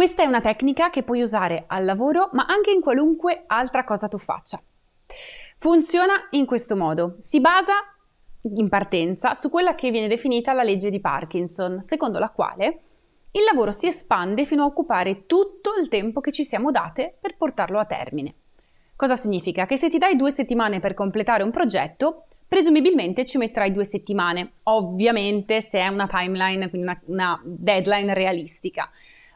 Questa è una tecnica che puoi usare al lavoro, ma anche in qualunque altra cosa tu faccia. Funziona in questo modo. Si basa in partenza su quella che viene definita la legge di Parkinson, secondo la quale il lavoro si espande fino a occupare tutto il tempo che ci siamo date per portarlo a termine. Cosa significa? Che se ti dai due settimane per completare un progetto, presumibilmente ci metterai due settimane, ovviamente se è una timeline, quindi una, una deadline realistica.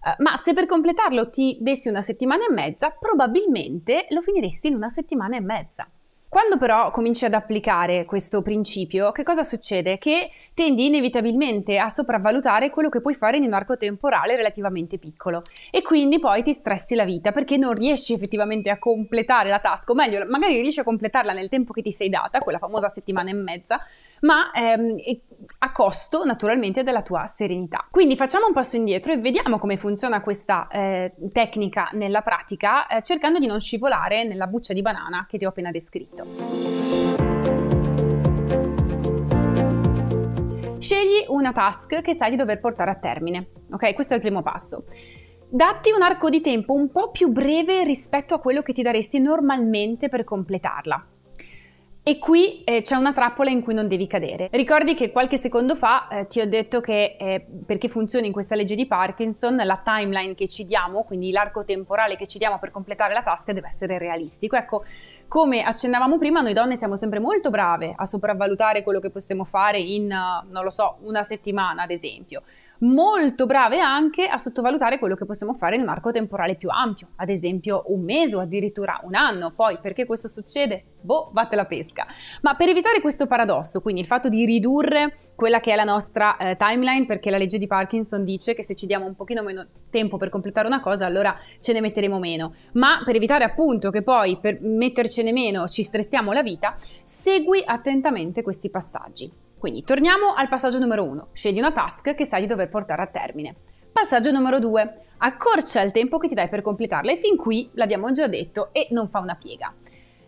Uh, ma se per completarlo ti dessi una settimana e mezza, probabilmente lo finiresti in una settimana e mezza. Quando però cominci ad applicare questo principio, che cosa succede? Che tendi inevitabilmente a sopravvalutare quello che puoi fare in un arco temporale relativamente piccolo e quindi poi ti stressi la vita perché non riesci effettivamente a completare la task, o meglio, magari riesci a completarla nel tempo che ti sei data, quella famosa settimana e mezza, ma ehm, a costo naturalmente della tua serenità. Quindi facciamo un passo indietro e vediamo come funziona questa eh, tecnica nella pratica, eh, cercando di non scivolare nella buccia di banana che ti ho appena descritto. Scegli una task che sai di dover portare a termine. Ok, questo è il primo passo. Datti un arco di tempo un po' più breve rispetto a quello che ti daresti normalmente per completarla. E qui eh, c'è una trappola in cui non devi cadere. Ricordi che qualche secondo fa eh, ti ho detto che eh, perché funzioni in questa legge di Parkinson, la timeline che ci diamo, quindi l'arco temporale che ci diamo per completare la task deve essere realistico. Ecco, come accennavamo prima, noi donne siamo sempre molto brave a sopravvalutare quello che possiamo fare in, non lo so, una settimana ad esempio molto brave anche a sottovalutare quello che possiamo fare in un arco temporale più ampio, ad esempio un mese o addirittura un anno. Poi perché questo succede? Boh, batte la pesca. Ma per evitare questo paradosso, quindi il fatto di ridurre quella che è la nostra eh, timeline, perché la legge di Parkinson dice che se ci diamo un pochino meno tempo per completare una cosa, allora ce ne metteremo meno. Ma per evitare appunto che poi per mettercene meno ci stressiamo la vita, segui attentamente questi passaggi. Quindi torniamo al passaggio numero 1. Scegli una task che sai di dover portare a termine. Passaggio numero 2. Accorcia il tempo che ti dai per completarla e fin qui l'abbiamo già detto e non fa una piega.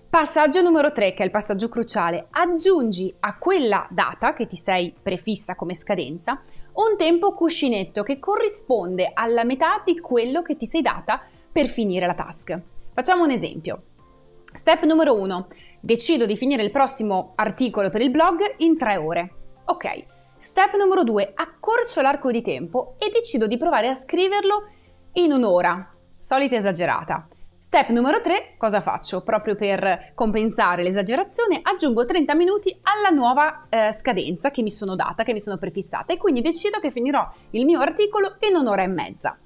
Passaggio numero 3, che è il passaggio cruciale, aggiungi a quella data che ti sei prefissa come scadenza un tempo cuscinetto che corrisponde alla metà di quello che ti sei data per finire la task. Facciamo un esempio. Step numero 1. Decido di finire il prossimo articolo per il blog in 3 ore. Ok. Step numero 2. Accorcio l'arco di tempo e decido di provare a scriverlo in un'ora. Solita esagerata. Step numero 3, cosa faccio? Proprio per compensare l'esagerazione, aggiungo 30 minuti alla nuova eh, scadenza che mi sono data, che mi sono prefissata e quindi decido che finirò il mio articolo in un'ora e mezza.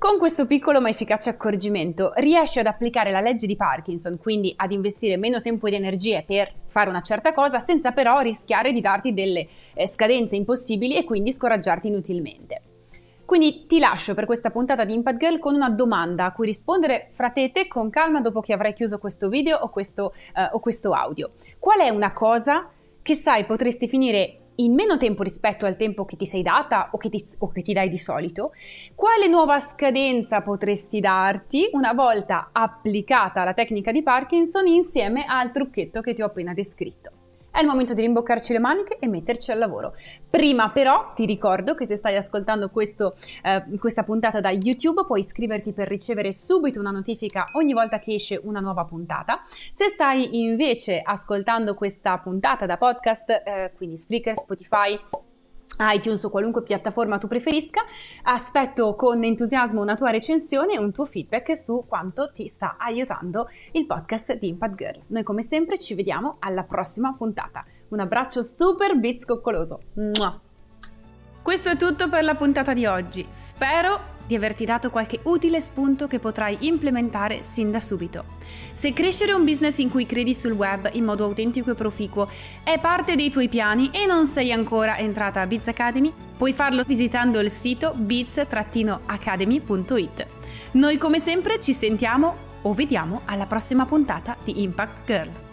Con questo piccolo ma efficace accorgimento riesci ad applicare la legge di Parkinson, quindi ad investire meno tempo ed energie per fare una certa cosa senza però rischiare di darti delle eh, scadenze impossibili e quindi scoraggiarti inutilmente. Quindi ti lascio per questa puntata di Impact Girl con una domanda a cui rispondere fra te te con calma dopo che avrai chiuso questo video o questo, uh, o questo audio. Qual è una cosa che sai potresti finire in meno tempo rispetto al tempo che ti sei data o che ti, o che ti dai di solito, quale nuova scadenza potresti darti una volta applicata la tecnica di Parkinson insieme al trucchetto che ti ho appena descritto. È il momento di rimboccarci le maniche e metterci al lavoro. Prima però ti ricordo che se stai ascoltando questo, eh, questa puntata da YouTube puoi iscriverti per ricevere subito una notifica ogni volta che esce una nuova puntata. Se stai invece ascoltando questa puntata da podcast, eh, quindi Spreaker, Spotify, iTunes o qualunque piattaforma tu preferisca. Aspetto con entusiasmo una tua recensione e un tuo feedback su quanto ti sta aiutando il podcast di Impact Girl. Noi come sempre ci vediamo alla prossima puntata. Un abbraccio super. Mua. Questo è tutto per la puntata di oggi. Spero di averti dato qualche utile spunto che potrai implementare sin da subito. Se crescere un business in cui credi sul web in modo autentico e proficuo è parte dei tuoi piani e non sei ancora entrata a Biz Academy, puoi farlo visitando il sito biz-academy.it. Noi come sempre ci sentiamo o vediamo alla prossima puntata di Impact Girl.